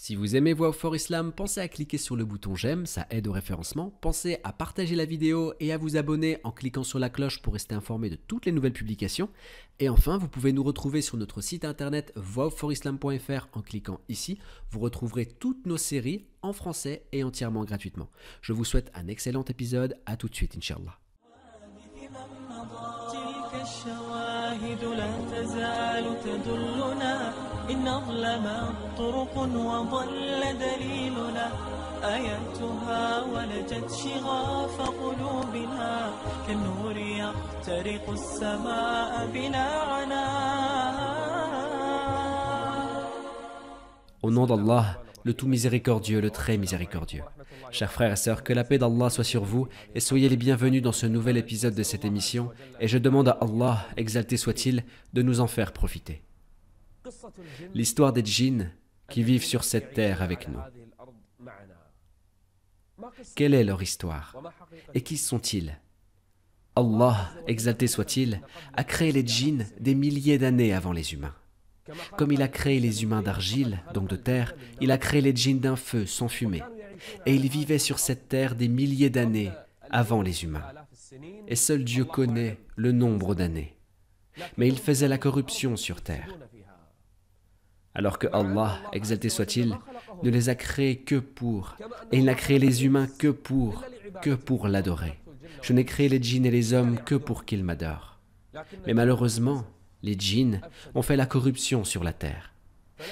Si vous aimez Voix for Islam, pensez à cliquer sur le bouton j'aime, ça aide au référencement. Pensez à partager la vidéo et à vous abonner en cliquant sur la cloche pour rester informé de toutes les nouvelles publications. Et enfin, vous pouvez nous retrouver sur notre site internet voixforislam.fr en cliquant ici. Vous retrouverez toutes nos séries en français et entièrement gratuitement. Je vous souhaite un excellent épisode, à tout de suite, Inch'Allah. تلك الشواهد لا تزال تدلنا إن أظلمت طرق وضل دليلنا آياتها ولجت شغاف قلوبنا كالنور يخترق السماء بلا عناء Au nom d'Allah, le tout miséricordieux, le très miséricordieux. Chers frères et sœurs, que la paix d'Allah soit sur vous et soyez les bienvenus dans ce nouvel épisode de cette émission et je demande à Allah, exalté soit-il, de nous en faire profiter. L'histoire des djinns qui vivent sur cette terre avec nous. Quelle est leur histoire Et qui sont-ils? Allah, exalté soit-il, a créé les djinns des milliers d'années avant les humains. Comme il a créé les humains d'argile, donc de terre, il a créé les djinns d'un feu sans fumée. Et ils vivaient sur cette terre des milliers d'années avant les humains. Et seul Dieu connaît le nombre d'années. Mais ils faisaient la corruption sur terre. Alors que Allah, exalté soit-il, ne les a créés que pour, et il n'a créé les humains que pour, que pour l'adorer. Je n'ai créé les djinns et les hommes que pour qu'ils m'adorent. Mais malheureusement, les djinns ont fait la corruption sur la terre.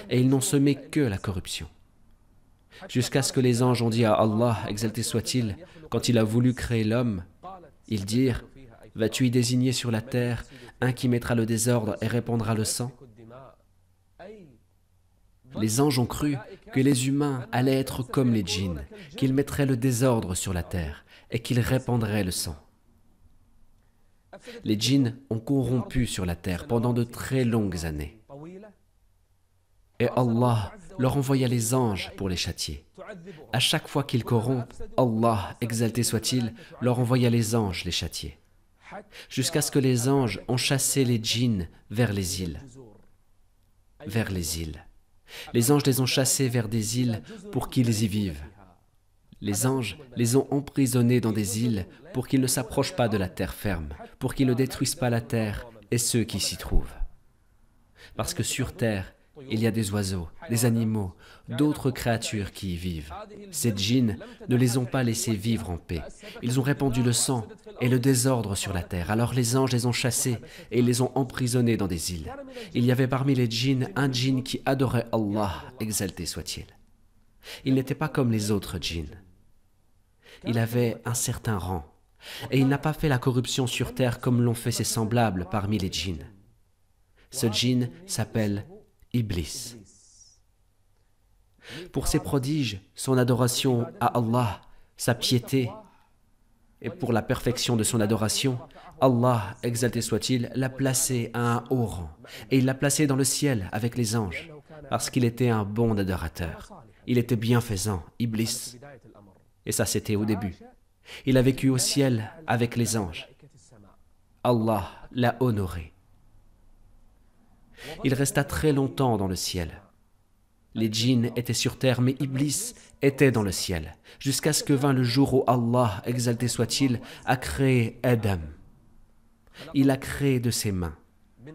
Et ils n'ont semé que la corruption. Jusqu'à ce que les anges ont dit à Allah, exalté soit-il, quand il a voulu créer l'homme, ils dirent, vas-tu y désigner sur la terre un qui mettra le désordre et répandra le sang? Les anges ont cru que les humains allaient être comme les djinns, qu'ils mettraient le désordre sur la terre et qu'ils répandraient le sang. Les djinns ont corrompu sur la terre pendant de très longues années. Et Allah leur envoya les anges pour les châtier. À chaque fois qu'ils corrompent, Allah, exalté soit-il, leur envoya les anges les châtier. Jusqu'à ce que les anges ont chassé les djinns vers les îles. Vers les îles. Les anges les ont chassés vers des îles pour qu'ils y vivent. Les anges les ont emprisonnés dans des îles pour qu'ils ne s'approchent pas de la terre ferme, pour qu'ils ne détruisent pas la terre et ceux qui s'y trouvent. Parce que sur terre, il y a des oiseaux, des animaux, d'autres créatures qui y vivent. Ces djinns ne les ont pas laissés vivre en paix. Ils ont répandu le sang et le désordre sur la terre. Alors les anges les ont chassés et les ont emprisonnés dans des îles. Il y avait parmi les djinns un djinn qui adorait Allah, exalté soit-il. Il n'était pas comme les autres djinns. Il avait un certain rang. Et il n'a pas fait la corruption sur terre comme l'ont fait ses semblables parmi les djinns. Ce djinn s'appelle Iblis. Pour ses prodiges, son adoration à Allah, sa piété, et pour la perfection de son adoration, Allah, exalté soit-il, l'a placé à un haut rang, et il l'a placé dans le ciel avec les anges, parce qu'il était un bon adorateur. Il était bienfaisant, Iblis. Et ça, c'était au début. Il a vécu au ciel avec les anges. Allah l'a honoré. Il resta très longtemps dans le ciel. Les djinns étaient sur terre, mais Iblis était dans le ciel, jusqu'à ce que vint le jour où Allah, exalté soit-il, a créé Adam. Il a créé de ses mains,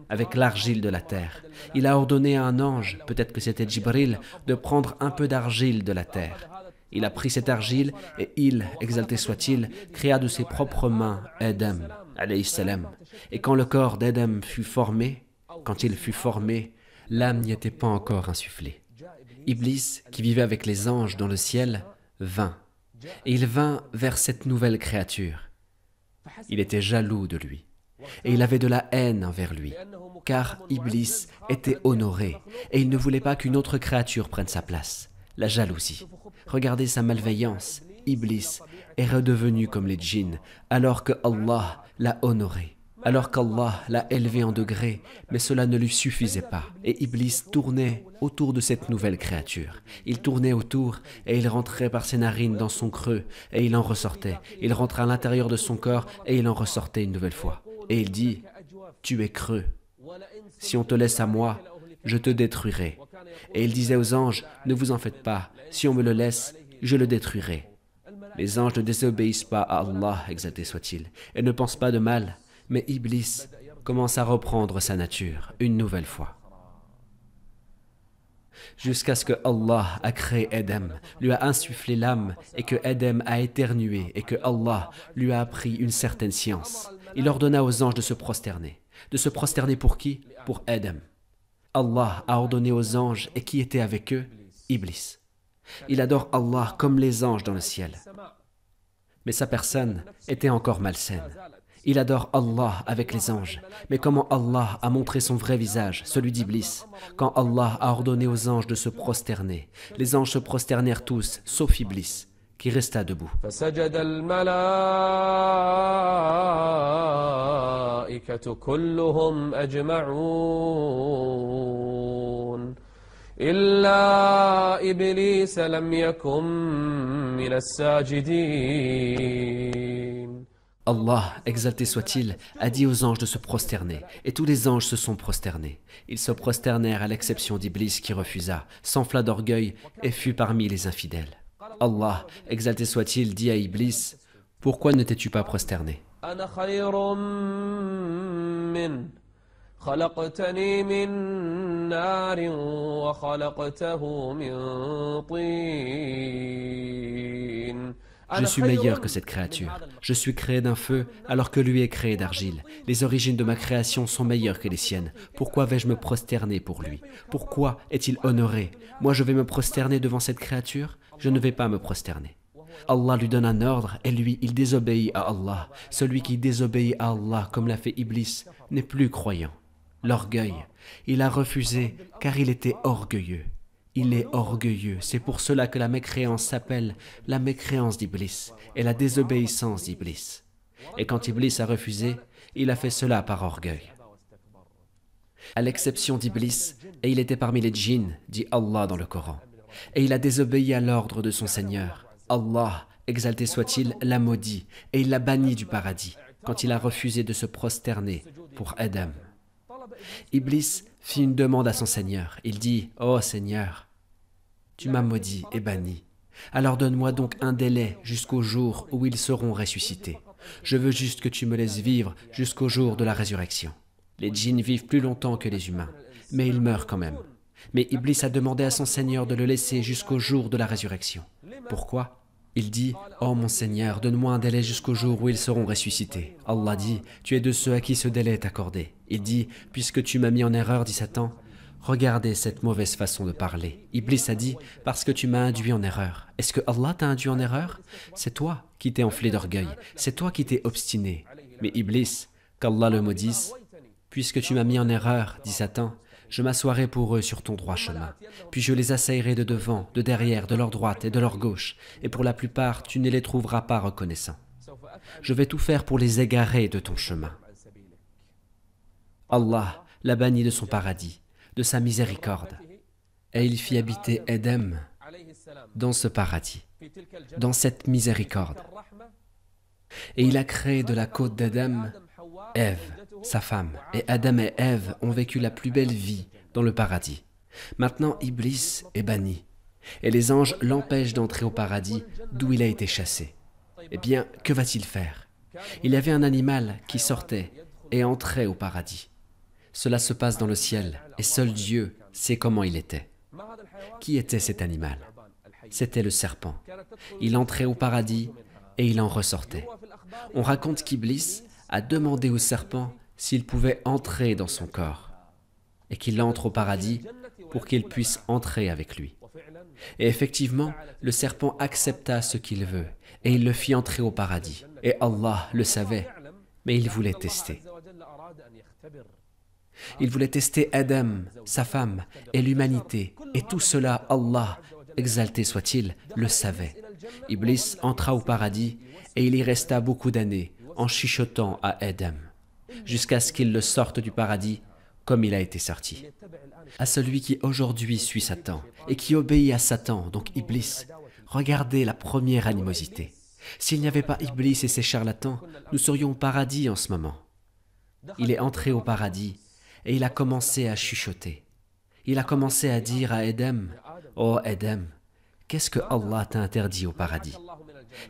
avec l'argile de la terre. Il a ordonné à un ange, peut-être que c'était Jibril, de prendre un peu d'argile de la terre. Il a pris cette argile et il, exalté soit-il, créa de ses propres mains Adam. Et quand le corps d'Adam fut formé, quand il fut formé, l'âme n'y était pas encore insufflée. Iblis, qui vivait avec les anges dans le ciel, vint. Et il vint vers cette nouvelle créature. Il était jaloux de lui. Et il avait de la haine envers lui. Car Iblis était honoré. Et il ne voulait pas qu'une autre créature prenne sa place. La jalousie. Regardez sa malveillance. Iblis est redevenu comme les djinns, alors que Allah l'a honoré alors qu'Allah l'a élevé en degrés, mais cela ne lui suffisait pas. Et Iblis tournait autour de cette nouvelle créature. Il tournait autour et il rentrait par ses narines dans son creux et il en ressortait. Il rentrait à l'intérieur de son corps et il en ressortait une nouvelle fois. Et il dit, tu es creux. Si on te laisse à moi, je te détruirai. Et il disait aux anges, ne vous en faites pas, si on me le laisse, je le détruirai. Les anges ne désobéissent pas à Allah, exalté soit-il, et ne pensent pas de mal, mais Iblis commence à reprendre sa nature une nouvelle fois. Jusqu'à ce que Allah a créé Adam, lui a insufflé l'âme et que Adam a éternué et que Allah lui a appris une certaine science. Il ordonna aux anges de se prosterner. De se prosterner pour qui? Pour Adam. Allah a ordonné aux anges et qui était avec eux? Iblis. Il adore Allah comme les anges dans le ciel. Mais sa personne était encore malsaine. Il adore Allah avec les anges. Mais comment Allah a montré son vrai visage, celui d'Iblis, quand Allah a ordonné aux anges de se prosterner? Les anges se prosternèrent tous, sauf Iblis, qui resta debout. Allah, exalté soit-il, a dit aux anges de se prosterner, et tous les anges se sont prosternés. Ils se prosternèrent à l'exception d'Iblis qui refusa, s'enfla d'orgueil et fut parmi les infidèles. Allah, exalté soit-il, dit à Iblis, Pourquoi ne t'es-tu pas prosterné? Je suis meilleur que cette créature. Je suis créé d'un feu alors que lui est créé d'argile. Les origines de ma création sont meilleures que les siennes. Pourquoi vais-je me prosterner pour lui? Pourquoi est-il honoré? Moi je vais me prosterner devant cette créature? Je ne vais pas me prosterner. Allah lui donne un ordre et lui, il désobéit à Allah. Celui qui désobéit à Allah comme l'a fait Iblis n'est plus croyant. L'orgueil. Il a refusé car il était orgueilleux. Il est orgueilleux. C'est pour cela que la mécréance s'appelle la mécréance d'Iblis et la désobéissance d'Iblis. Et quand Iblis a refusé, il a fait cela par orgueil. À l'exception d'Iblis, et il était parmi les djinns, dit Allah dans le Coran. Et il a désobéi à l'ordre de son Seigneur. Allah, exalté soit-il, l'a maudit et il l'a banni du paradis quand il a refusé de se prosterner pour Adam. Iblis fit une demande à son Seigneur. Il dit, Ô oh Seigneur, tu m'as maudit et banni. Alors donne-moi donc un délai jusqu'au jour où ils seront ressuscités. Je veux juste que tu me laisses vivre jusqu'au jour de la résurrection. Les djinns vivent plus longtemps que les humains, mais ils meurent quand même. Mais Iblis a demandé à son Seigneur de le laisser jusqu'au jour de la résurrection. Pourquoi? Il dit Oh mon Seigneur, donne-moi un délai jusqu'au jour où ils seront ressuscités. Allah dit Tu es de ceux à qui ce délai est accordé. Il dit Puisque tu m'as mis en erreur, dit Satan, regardez cette mauvaise façon de parler. Iblis a dit Parce que tu m'as induit en erreur. Est-ce que Allah t'a induit en erreur? C'est toi qui t'es enflé d'orgueil. C'est toi qui t'es obstiné. Mais Iblis, qu'Allah le maudisse, puisque tu m'as mis en erreur, dit Satan, je m'assoirai pour eux sur ton droit chemin. Puis je les assaillerai de devant, de derrière, de leur droite et de leur gauche, et pour la plupart tu ne les trouveras pas reconnaissants. Je vais tout faire pour les égarer de ton chemin. Allah l'a banni de son paradis, de sa miséricorde, et il fit habiter Edem dans ce paradis, dans cette miséricorde. Et il a créé de la côte d'Adam Ève, sa femme, et Adam et Ève ont vécu la plus belle vie dans le paradis. Maintenant, Iblis est banni, et les anges l'empêchent d'entrer au paradis d'où il a été chassé. Eh bien, que va-t-il faire? Il y avait un animal qui sortait et entrait au paradis. Cela se passe dans le ciel, et seul Dieu sait comment il était. Qui était cet animal? C'était le serpent. Il entrait au paradis et il en ressortait. On raconte qu'Iblis a demandé au serpent s'il pouvait entrer dans son corps et qu'il entre au paradis pour qu'il puisse entrer avec lui. Et effectivement, le serpent accepta ce qu'il veut et il le fit entrer au paradis. Et Allah le savait, mais il voulait tester. Il voulait tester Adam, sa femme et l'humanité. Et tout cela, Allah, exalté soit-il, le savait. Iblis entra au paradis et il y resta beaucoup d'années en chuchotant à Adam, jusqu'à ce qu'il le sorte du paradis comme il a été sorti. À celui qui aujourd'hui suit Satan et qui obéit à Satan, donc Iblis, regardez la première animosité. S'il n'y avait pas Iblis et ses charlatans, nous serions au paradis en ce moment. Il est entré au paradis et il a commencé à chuchoter. il a commencé à dire à Edem, oh Edem, qu'est-ce que Allah t'a interdit au paradis?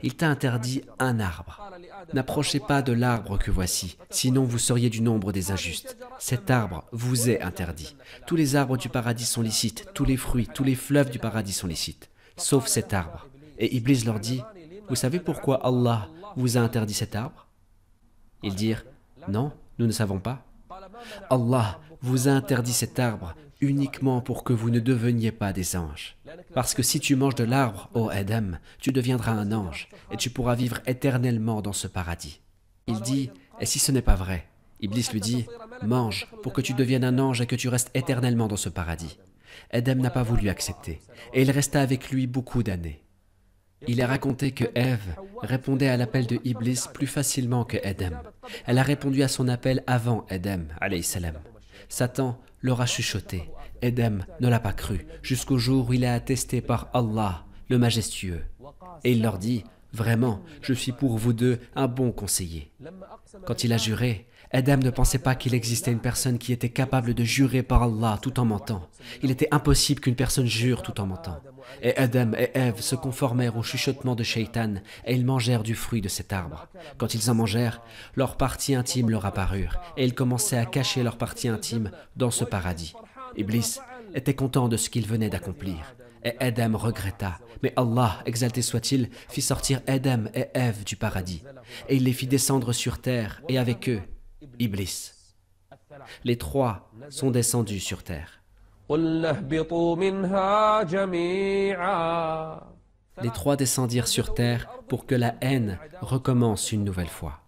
Il t'a interdit un arbre. N'approchez pas de l'arbre que voici, sinon vous seriez du nombre des injustes. Cet arbre vous est interdit. Tous les arbres du paradis sont licites, tous les fruits, tous les fleuves du paradis sont licites, sauf cet arbre. Et Iblis leur dit, Vous savez pourquoi Allah vous a interdit cet arbre? Ils dirent, Non, nous ne savons pas. Allah vous a interdit cet arbre uniquement pour que vous ne deveniez pas des anges. Parce que si tu manges de l'arbre, ô Adam, tu deviendras un ange et tu pourras vivre éternellement dans ce paradis. Il dit, et si ce n'est pas vrai? Iblis lui dit, mange pour que tu deviennes un ange et que tu restes éternellement dans ce paradis. Adam n'a pas voulu accepter et il resta avec lui beaucoup d'années. Il est raconté que Ève répondait à l'appel de Iblis plus facilement que Adam. Elle a répondu à son appel avant Adam, salam. Satan leur a chuchoté. Edem ne l'a pas cru, jusqu'au jour où il est attesté par Allah, le majestueux. Et il leur dit, Vraiment, je suis pour vous deux un bon conseiller. Quand il a juré, Adam ne pensait pas qu'il existait une personne qui était capable de jurer par Allah tout en mentant. Il était impossible qu'une personne jure tout en mentant. Et Adam et Ève se conformèrent au chuchotement de Shaitan et ils mangèrent du fruit de cet arbre. Quand ils en mangèrent, leurs parties intimes leur apparurent et ils commençaient à cacher leurs parties intimes dans ce paradis. Iblis était content de ce qu'il venait d'accomplir. Et Adam regretta. Mais Allah, exalté soit-il, fit sortir Adam et Ève du paradis. Et il les fit descendre sur terre, et avec eux, Iblis. Les trois sont descendus sur terre. Les trois descendirent sur terre pour que la haine recommence une nouvelle fois.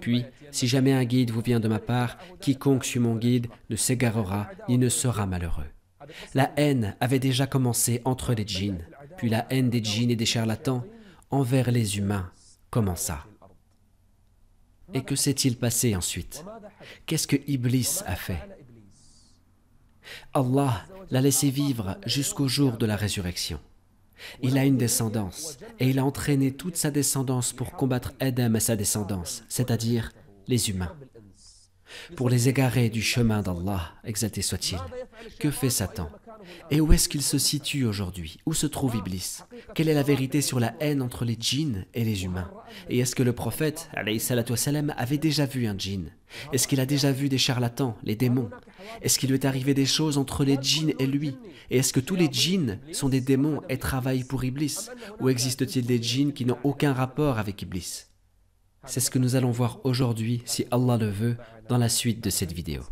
Puis, si jamais un guide vous vient de ma part, quiconque suit mon guide ne s'égarera ni ne sera malheureux. La haine avait déjà commencé entre les djinns, puis la haine des djinns et des charlatans envers les humains commença. Et que s'est-il passé ensuite? Qu'est-ce que Iblis a fait? Allah l'a laissé vivre jusqu'au jour de la résurrection. Il a une descendance et il a entraîné toute sa descendance pour combattre Adam et sa descendance, c'est-à-dire les humains. Pour les égarer du chemin d'Allah, exalté soit-il. Que fait Satan? Et où est-ce qu'il se situe aujourd'hui? Où se trouve Iblis? Quelle est la vérité sur la haine entre les djinns et les humains? Et est-ce que le prophète, avait déjà vu un djinn? Est-ce qu'il a déjà vu des charlatans, les démons? Est-ce qu'il lui est arrivé des choses entre les djinns et lui? Et est-ce que tous les djinns sont des démons et travaillent pour Iblis? Ou existe-t-il des djinns qui n'ont aucun rapport avec Iblis? C'est ce que nous allons voir aujourd'hui, si Allah le veut, dans la suite de cette vidéo.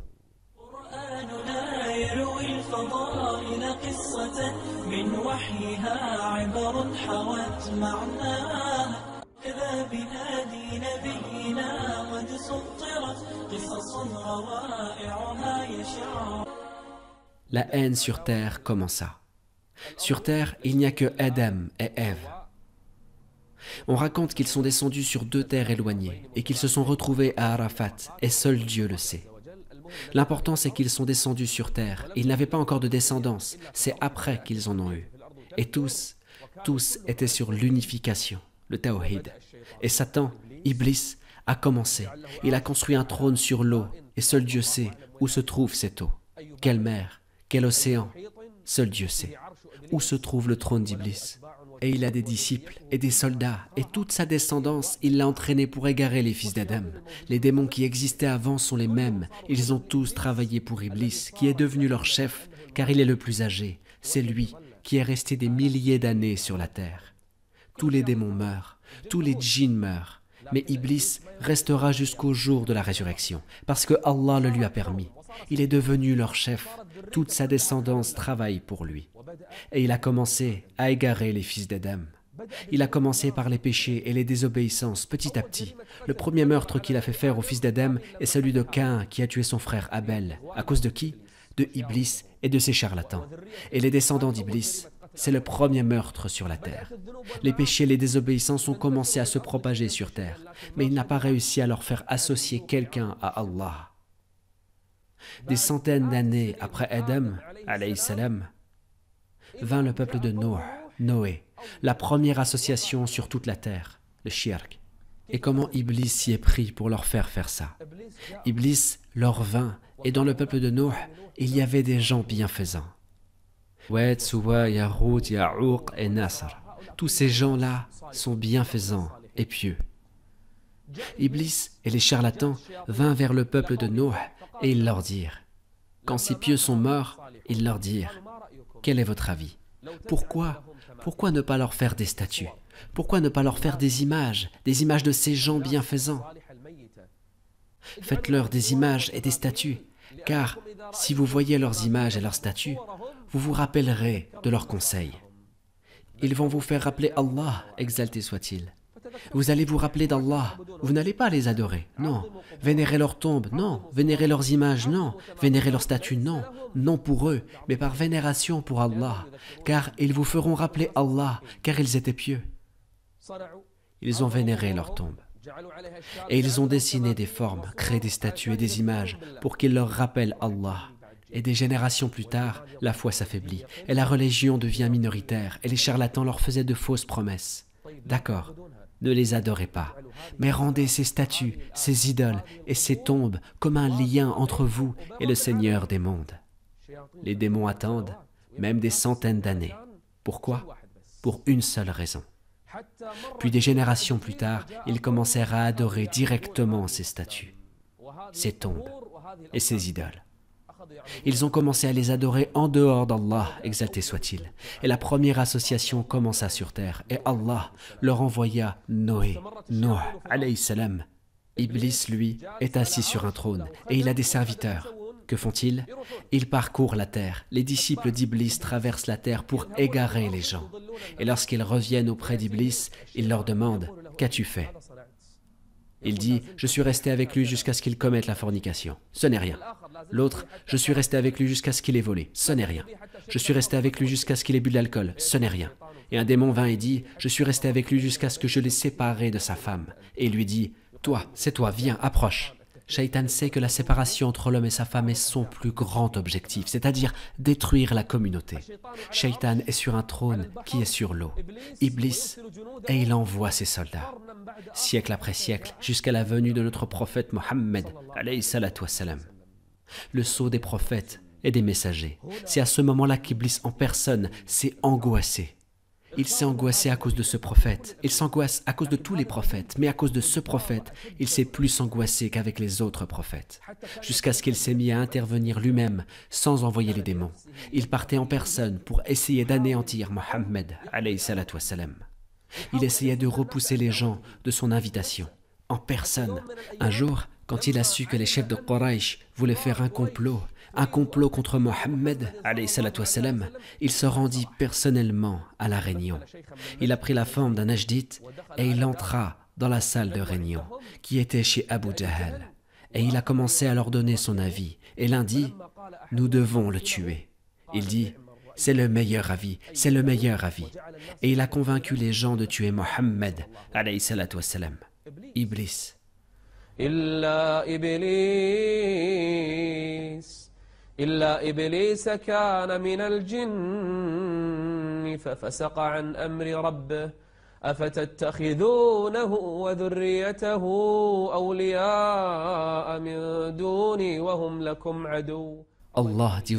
La haine sur terre commença. Sur terre, il n'y a que Adam et Ève. On raconte qu'ils sont descendus sur deux terres éloignées et qu'ils se sont retrouvés à Arafat, et seul Dieu le sait. L'important c'est qu'ils sont descendus sur terre. Ils n'avaient pas encore de descendance, c'est après qu'ils en ont eu. Et tous, tous étaient sur l'unification, le Tawhid. Et Satan, Iblis, a commencé. Il a construit un trône sur l'eau, et seul Dieu sait où se trouve cette eau. Quelle mer, quel océan, seul Dieu sait. Où se trouve le trône d'Iblis et il a des disciples et des soldats, et toute sa descendance, il l'a entraîné pour égarer les fils d'Adam. Les démons qui existaient avant sont les mêmes. Ils ont tous travaillé pour Iblis, qui est devenu leur chef, car il est le plus âgé. C'est lui qui est resté des milliers d'années sur la terre. Tous les démons meurent, tous les djinns meurent, mais Iblis restera jusqu'au jour de la résurrection, parce que Allah le lui a permis. Il est devenu leur chef. Toute sa descendance travaille pour lui. Et il a commencé à égarer les fils d'Adam. Il a commencé par les péchés et les désobéissances petit à petit. Le premier meurtre qu'il a fait faire aux fils d'Adam est celui de Cain qui a tué son frère Abel. À cause de qui? De Iblis et de ses charlatans. Et les descendants d'Iblis, c'est le premier meurtre sur la terre. Les péchés et les désobéissances ont commencé à se propager sur terre, mais il n'a pas réussi à leur faire associer quelqu'un à Allah. Des centaines d'années après Adam, vint le peuple de Noé, Noé, la première association sur toute la terre, le shirk. Et comment Iblis s'y est pris pour leur faire faire ça? Iblis leur vint Et dans le peuple de Nuh, il y avait des gens bienfaisants. Et Nasr. Tous ces gens-là sont bienfaisants et pieux. Iblis et les charlatans vinrent vers le peuple de Nuh et ils leur dirent Quand ces pieux sont morts, ils leur dirent Quel est votre avis? Pourquoi Pourquoi ne pas leur faire des statues? Pourquoi ne pas leur faire des images, des images de ces gens bienfaisants? Faites-leur des images et des statues, car si vous voyez leurs images et leurs statues, vous vous rappellerez de leurs conseils. Ils vont vous faire rappeler Allah, exalté soit-il. Vous allez vous rappeler d'Allah. Vous n'allez pas les adorer, non. Vénérer leurs tombes, non. Vénérer leurs images, non. Vénérer leurs statues, non. Non pour eux, mais par vénération pour Allah. Car ils vous feront rappeler Allah, car ils étaient pieux. Ils ont vénéré leurs tombes. Et ils ont dessiné des formes, créé des statues et des images pour qu'ils leur rappellent Allah. Et des générations plus tard, la foi s'affaiblit et la religion devient minoritaire et les charlatans leur faisaient de fausses promesses. D'accord, ne les adorez pas, mais rendez ces statues, ces idoles et ces tombes comme un lien entre vous et le Seigneur des mondes. Les démons attendent, même des centaines d'années. Pourquoi? Pour une seule raison. Puis des générations plus tard, ils commencèrent à adorer directement ces statues, ces tombes et ces idoles. Ils ont commencé à les adorer en dehors d'Allah, exalté soit-il. Et la première association commença sur terre, et Allah leur envoya Noé, Noé, alayhi salam. Iblis, lui, est assis sur un trône, et il a des serviteurs. Que font-ils? Ils parcourent la terre. Les disciples d'Iblis traversent la terre pour égarer les gens. Et lorsqu'ils reviennent auprès d'Iblis, ils leur demandent Qu'as-tu fait Il dit Je suis resté avec lui jusqu'à ce qu'il commette la fornication. Ce n'est rien. L'autre, je suis resté avec lui jusqu'à ce qu'il ait volé. Ce n'est rien. Je suis resté avec lui jusqu'à ce qu'il ait bu de l'alcool. Ce n'est rien. Et un démon vint et dit, je suis resté avec lui jusqu'à ce que je l'ai séparé de sa femme. Et il lui dit, toi, c'est toi, viens, approche. Shaitan sait que la séparation entre l'homme et sa femme est son plus grand objectif, c'est-à-dire détruire la communauté. Shaitan est sur un trône qui est sur l'eau. Iblis, et il envoie ses soldats, siècle après siècle, jusqu'à la venue de notre prophète Mohammed, le sceau des prophètes et des messagers. C'est à ce moment-là qu'Iblis en personne s'est angoissé. Il s'est angoissé à cause de ce prophète. Il s'angoisse à cause de tous les prophètes, mais à cause de ce prophète, il s'est plus angoissé qu'avec les autres prophètes, jusqu'à ce qu'il s'est mis à intervenir lui-même sans envoyer les démons. Il partait en personne pour essayer d'anéantir Mohammed. Il essayait de repousser les gens de son invitation, en personne. Un jour, quand il a su que les chefs de Quraysh voulaient faire un complot, un complot contre Mohammed, il se rendit personnellement à la réunion. Il a pris la forme d'un ajdit et il entra dans la salle de réunion qui était chez Abu Jahl. Et il a commencé à leur donner son avis. Et l'un dit, nous devons le tuer. Il dit, c'est le meilleur avis, c'est le meilleur avis. Et il a convaincu les gens de tuer Mohammed, Iblis إلا إبليس كان من الجن ففسق عن أمر ربه أفتتخذونه وذريته أولياء من دوني وهم لكم عدو. Allah dit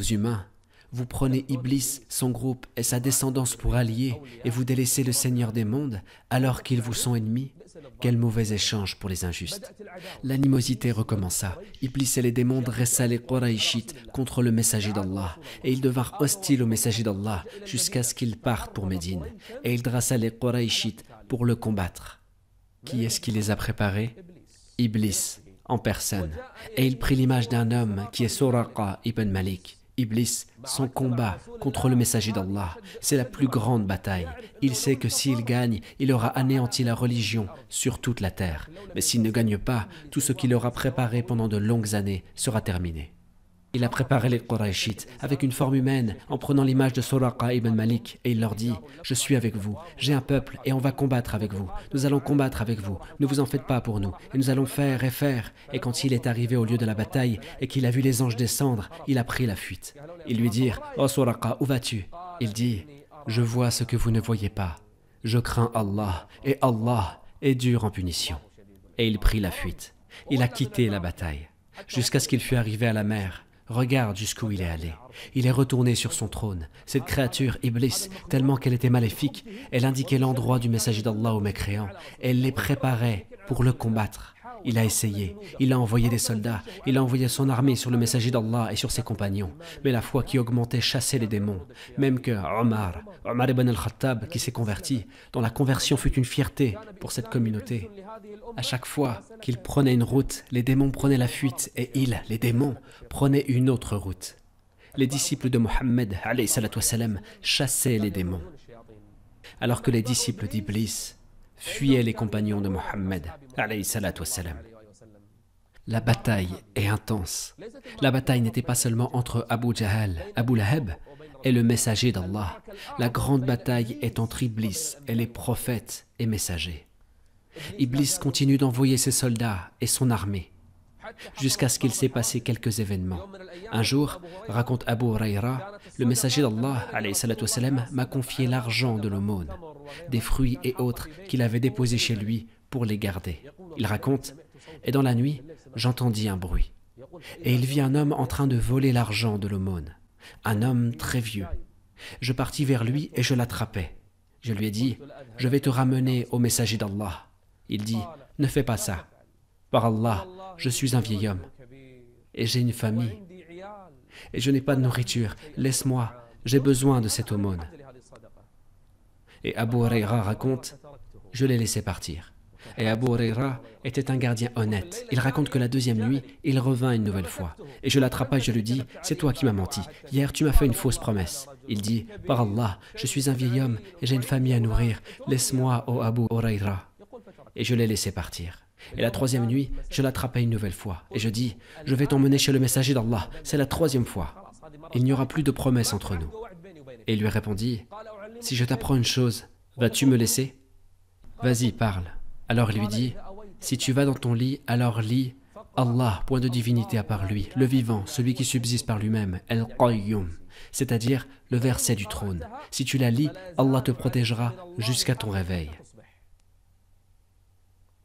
Vous prenez Iblis, son groupe et sa descendance pour alliés et vous délaissez le Seigneur des mondes alors qu'ils vous sont ennemis quel mauvais échange pour les injustes. L'animosité recommença. Iblis et les démons dressa les Quraishites contre le messager d'Allah, et ils devinrent hostiles au messager d'Allah jusqu'à ce qu'ils partent pour Médine. Et il dressa les Quraishites pour le combattre. Qui est-ce qui les a préparés? Iblis, en personne. Et il prit l'image d'un homme qui est Suraqa ibn Malik. Iblis, son combat contre le messager d'Allah, c'est la plus grande bataille. Il sait que s'il gagne, il aura anéanti la religion sur toute la terre. Mais s'il ne gagne pas, tout ce qu'il aura préparé pendant de longues années sera terminé. Il a préparé les Quraishites avec une forme humaine en prenant l'image de Suraqa ibn Malik et il leur dit Je suis avec vous, j'ai un peuple et on va combattre avec vous. Nous allons combattre avec vous, ne vous en faites pas pour nous et nous allons faire et faire. Et quand il est arrivé au lieu de la bataille et qu'il a vu les anges descendre, il a pris la fuite. Ils lui dirent Oh Suraqa, où vas-tu? Il dit Je vois ce que vous ne voyez pas. Je crains Allah et Allah est dur en punition. Et il prit la fuite. Il a quitté la bataille. jusqu'à ce qu'il fût arrivé à la mer. Regarde jusqu'où il est allé. Il est retourné sur son trône. Cette créature, Iblis, tellement qu'elle était maléfique, elle indiquait l'endroit du messager d'Allah aux mécréants. Elle les préparait pour le combattre. Il a essayé, il a envoyé des soldats, il a envoyé son armée sur le messager d'Allah et sur ses compagnons. Mais la foi qui augmentait chassait les démons. Même que Omar, Omar ibn al-Khattab, qui s'est converti, dont la conversion fut une fierté pour cette communauté. À chaque fois qu'il prenait une route, les démons prenaient la fuite et il, les démons, prenaient une autre route. Les disciples de Mohammed chassaient les démons, alors que les disciples d'Iblis fuyaient les compagnons de Mohammed. La bataille est intense. La bataille n'était pas seulement entre Abu Jahl, Abu Lahab et le messager d'Allah. La grande bataille est entre Iblis et les prophètes et messagers. Iblis continue d'envoyer ses soldats et son armée jusqu'à ce qu'il s'est passé quelques événements. Un jour, raconte Abu Huraira, le messager d'Allah m'a confié l'argent de l'aumône, des fruits et autres qu'il avait déposés chez lui pour les garder. Il raconte, et dans la nuit, j'entendis un bruit. Et il vit un homme en train de voler l'argent de l'aumône, un homme très vieux. Je partis vers lui et je l'attrapai. Je lui ai dit, je vais te ramener au messager d'Allah. Il dit, ne fais pas ça. Par Allah, je suis un vieil homme et j'ai une famille et je n'ai pas de nourriture. Laisse-moi, j'ai besoin de cette aumône. Et Abu Huraira raconte, je l'ai laissé partir. Et Abu Huraira était un gardien honnête. Il raconte que la deuxième nuit, il revint une nouvelle fois. Et je l'attrapa et je lui dis, c'est toi qui m'as menti. Hier, tu m'as fait une fausse promesse. Il dit, par Allah, je suis un vieil homme et j'ai une famille à nourrir. Laisse-moi, ô Abu Huraira. Et je l'ai laissé partir. Et la troisième nuit, je l'attrapai une nouvelle fois. Et je dis, je vais t'emmener chez le messager d'Allah. C'est la troisième fois. Il n'y aura plus de promesse entre nous. Et il lui répondit, si je t'apprends une chose, vas-tu me laisser? Vas-y, parle. Alors il lui dit, si tu vas dans ton lit, alors lis Allah, point de divinité à part lui, le vivant, celui qui subsiste par lui-même, El Qayyum, c'est-à-dire le verset du trône. Si tu la lis, Allah te protégera jusqu'à ton réveil.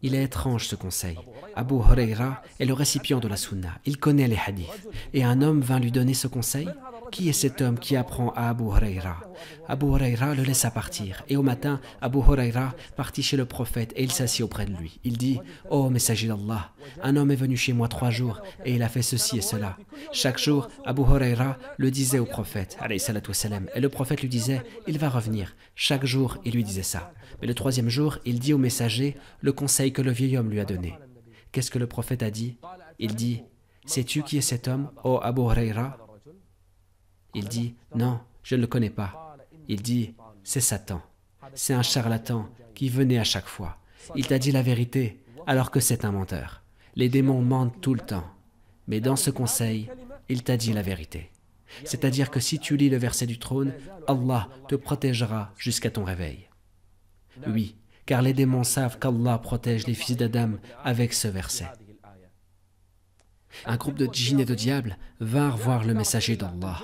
Il est étrange ce conseil. Abu Huraira est le récipient de la sunna. Il connaît les hadiths. Et un homme vint lui donner ce conseil Qui est cet homme qui apprend à Abu Huraira? Abu Huraira le laissa partir. Et au matin, Abu Huraira partit chez le prophète et il s'assit auprès de lui. Il dit Ô oh, messager d'Allah, un homme est venu chez moi trois jours et il a fait ceci et cela. Chaque jour, Abu Huraira le disait au prophète. Et le prophète lui disait Il va revenir. Chaque jour, il lui disait ça. Mais le troisième jour, il dit au messager le conseil que le vieil homme lui a donné. Qu'est-ce que le prophète a dit? Il dit Sais-tu qui est cet homme, ô Abu Huraira? Il dit Non, je ne le connais pas. Il dit C'est Satan. C'est un charlatan qui venait à chaque fois. Il t'a dit la vérité alors que c'est un menteur. Les démons mentent tout le temps. Mais dans ce conseil, il t'a dit la vérité. C'est-à-dire que si tu lis le verset du trône, Allah te protégera jusqu'à ton réveil. Oui, car les démons savent qu'Allah protège les fils d'Adam avec ce verset. Un groupe de djinns et de diables vinrent voir le messager d'Allah,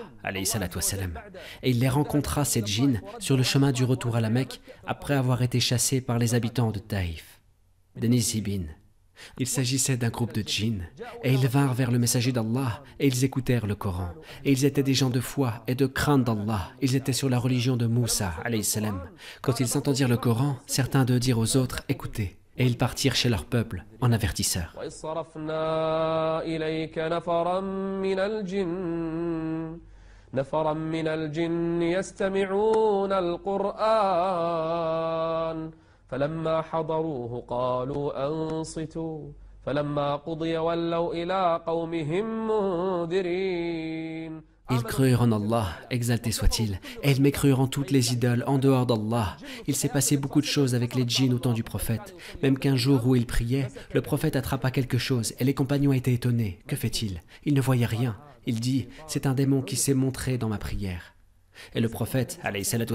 et il les rencontra, ces djinns, sur le chemin du retour à la Mecque, après avoir été chassés par les habitants de Taïf, de Nizibin, il s'agissait d'un groupe de djinns, et ils vinrent vers le messager d'Allah, et ils écoutèrent le Coran. Et ils étaient des gens de foi et de crainte d'Allah. Ils étaient sur la religion de Moussa, salam. Quand ils entendirent le Coran, certains d'eux dirent aux autres, écoutez. Et ils partirent chez leur peuple en avertisseurs. فلما حضروه قالوا أنصتوا فلما قضي ولوا إلى قومهم منذرين Ils crurent en Allah, exalté soit-il, et ils mécrurent en toutes les idoles en dehors d'Allah. Il s'est passé beaucoup de choses avec les djinns au temps du prophète. Même qu'un jour où il priait, le prophète attrapa quelque chose et les compagnons étaient étonnés. Que fait-il Il ne voyait rien. Il dit C'est un démon qui s'est montré dans ma prière. Et le prophète,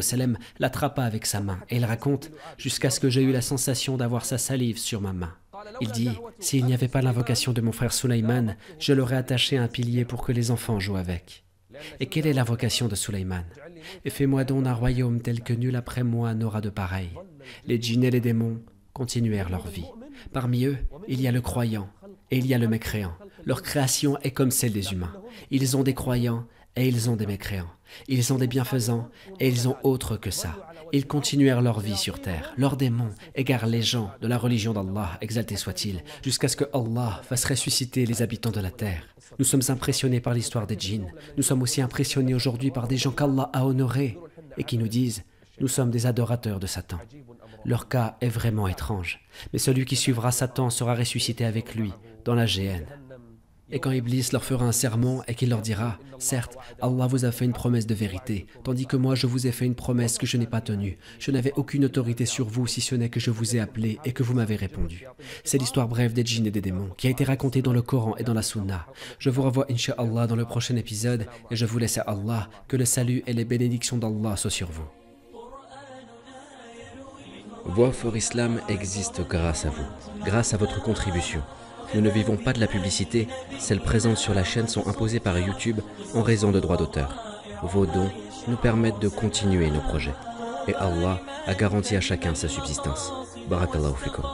salam, l'attrapa avec sa main. Et il raconte, jusqu'à ce que j'ai eu la sensation d'avoir sa salive sur ma main. Il dit, s'il n'y avait pas l'invocation de mon frère Sulaiman, je l'aurais attaché à un pilier pour que les enfants jouent avec. Et quelle est l'invocation de Sulaiman fais-moi donc un royaume tel que nul après moi n'aura de pareil. Les djinns et les démons continuèrent leur vie. Parmi eux, il y a le croyant et il y a le mécréant. Leur création est comme celle des humains. Ils ont des croyants et ils ont des mécréants. Ils ont des bienfaisants et ils ont autre que ça. Ils continuèrent leur vie sur terre. Leurs démons égarent les gens de la religion d'Allah, exalté soit-il, jusqu'à ce que Allah fasse ressusciter les habitants de la terre. Nous sommes impressionnés par l'histoire des djinns. Nous sommes aussi impressionnés aujourd'hui par des gens qu'Allah a honorés et qui nous disent Nous sommes des adorateurs de Satan. Leur cas est vraiment étrange, mais celui qui suivra Satan sera ressuscité avec lui dans la géhenne. Et quand Iblis leur fera un sermon et qu'il leur dira, certes, Allah vous a fait une promesse de vérité, tandis que moi je vous ai fait une promesse que je n'ai pas tenue. Je n'avais aucune autorité sur vous si ce n'est que je vous ai appelé et que vous m'avez répondu. C'est l'histoire brève des djinns et des démons qui a été racontée dans le Coran et dans la Sunna. Je vous revois Inch'Allah dans le prochain épisode et je vous laisse à Allah que le salut et les bénédictions d'Allah soient sur vous. Voix for Islam existe grâce à vous, grâce à votre contribution. Nous ne vivons pas de la publicité, celles présentes sur la chaîne sont imposées par YouTube en raison de droits d'auteur. Vos dons nous permettent de continuer nos projets. Et Allah a garanti à chacun sa subsistance. Barakallahu fikum.